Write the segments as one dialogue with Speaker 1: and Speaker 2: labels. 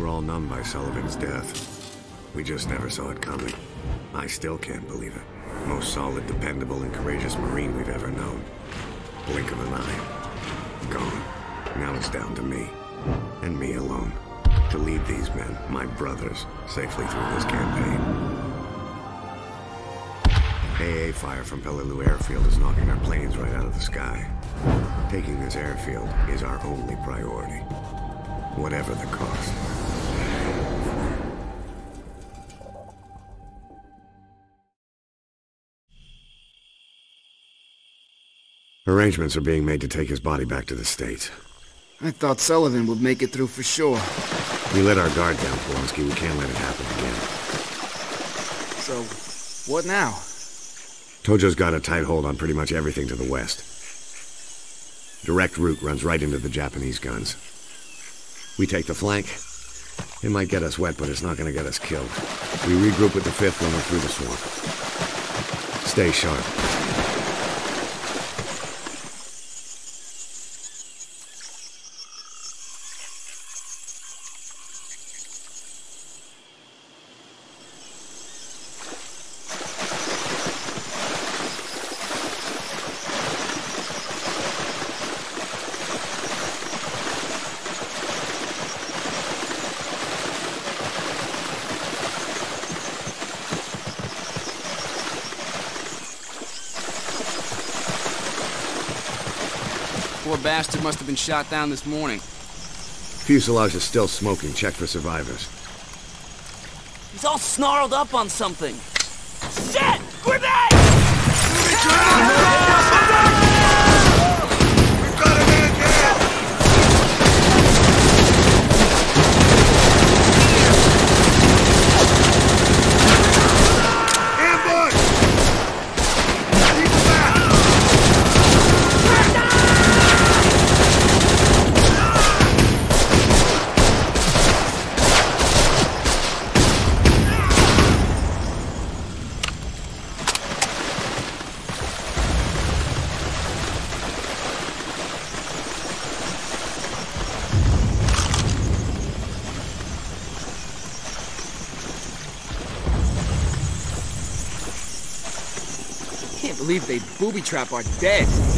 Speaker 1: We're all numb by Sullivan's death. We just never saw it coming. I still can't believe it. Most solid, dependable, and courageous Marine we've ever known. Blink of an eye. Gone. Now it's down to me. And me alone. To lead these men, my brothers, safely through this campaign. AA fire from Peleliu Airfield is knocking our planes right out of the sky. Taking this airfield is our only priority. Whatever the cost. Arrangements are being made to take his body back to the States.
Speaker 2: I thought Sullivan would make it through for sure.
Speaker 1: We let our guard down, Polonsky. We can't let it happen again.
Speaker 2: So, what now?
Speaker 1: Tojo's got a tight hold on pretty much everything to the west. Direct route runs right into the Japanese guns. We take the flank. It might get us wet, but it's not gonna get us killed. We regroup with the 5th when we're through the swamp. Stay sharp.
Speaker 3: Poor bastard must have been shot down this morning.
Speaker 1: Fuselage is still smoking. Check for survivors.
Speaker 4: He's all snarled up on something. Shit! Grenade!
Speaker 2: Believe they booby trap our dead.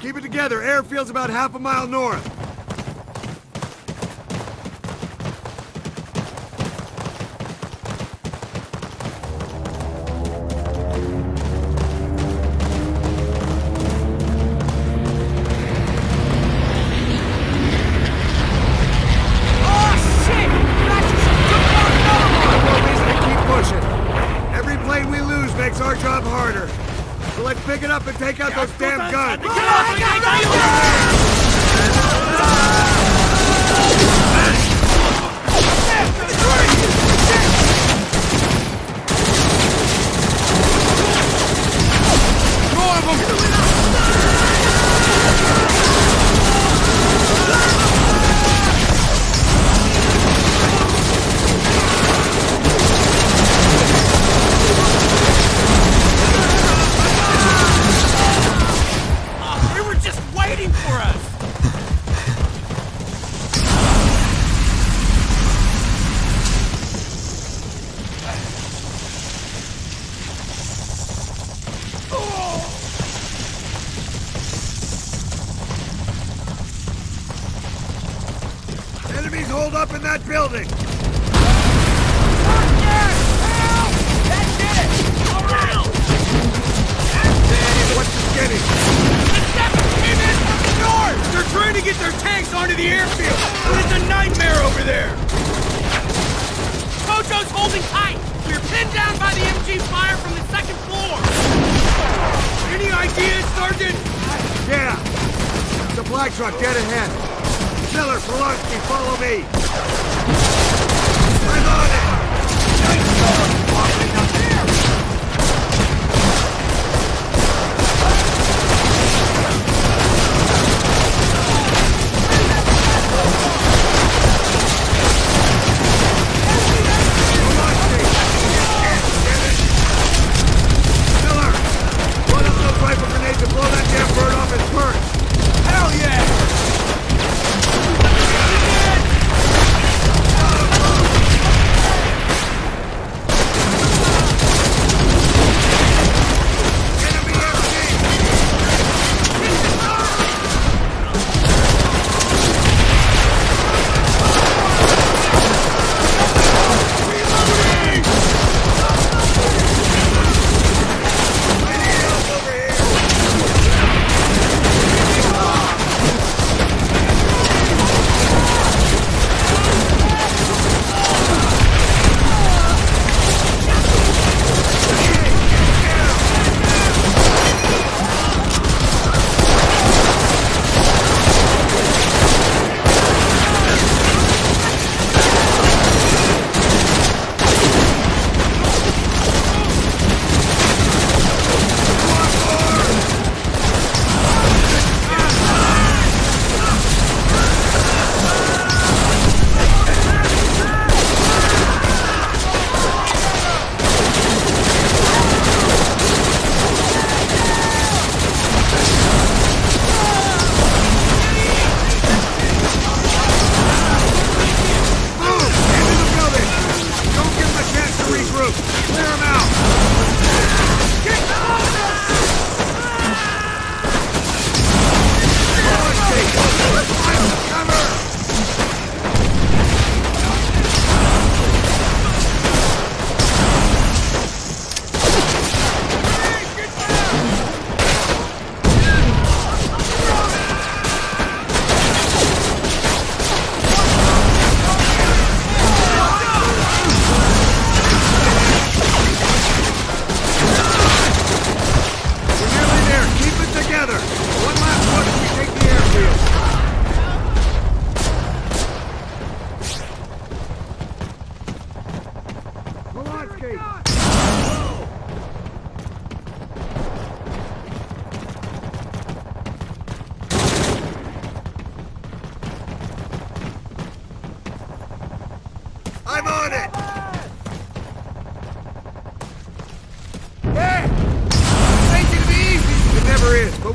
Speaker 1: Keep it together. Airfield's about half a mile north. truck dead ahead. Miller, Polonsky, follow me. I'm on it.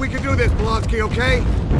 Speaker 1: we can do this, Polonsky, okay?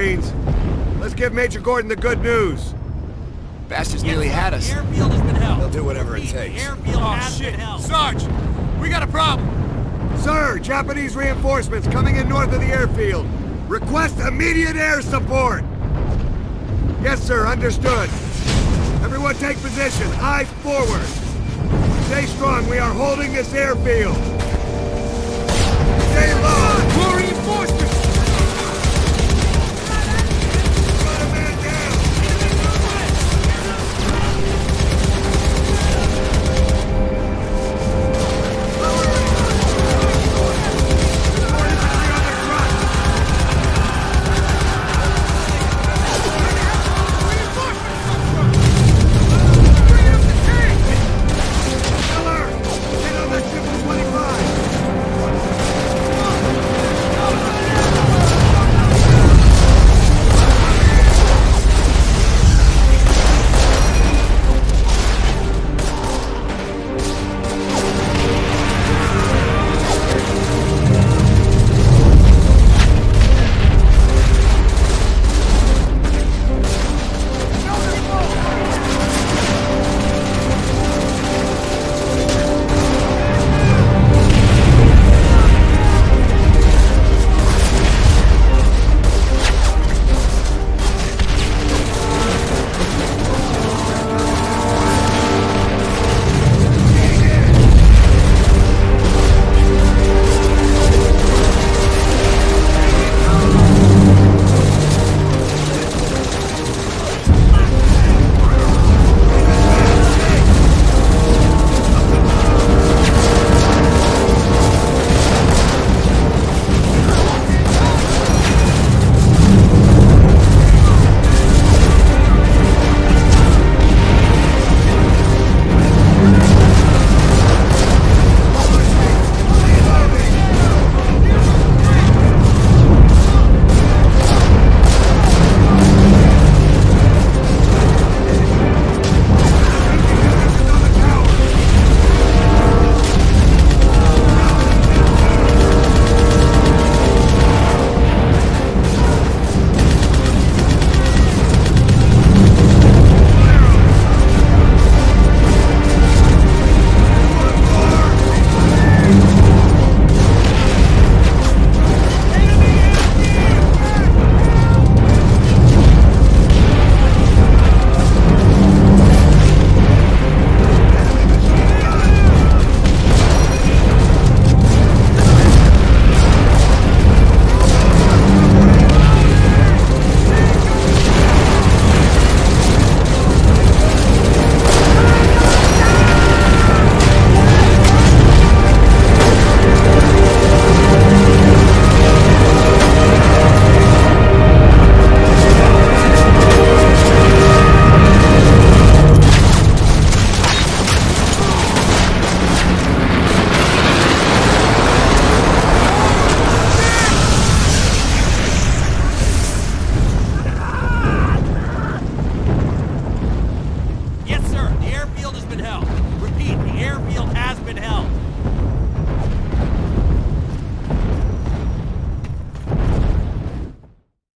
Speaker 1: Marines. Let's give Major Gordon the good news.
Speaker 2: Bastards nearly had us.
Speaker 4: The airfield has been held.
Speaker 3: They'll do whatever it takes.
Speaker 4: Airfield
Speaker 3: Oh,
Speaker 4: has
Speaker 3: shit.
Speaker 4: been held.
Speaker 3: Sarge, we got a problem.
Speaker 1: Sir, Japanese reinforcements coming in north of the airfield. Request immediate air support. Yes, sir, understood. Everyone take position, eyes forward. Stay strong, we are holding this airfield. Stay low!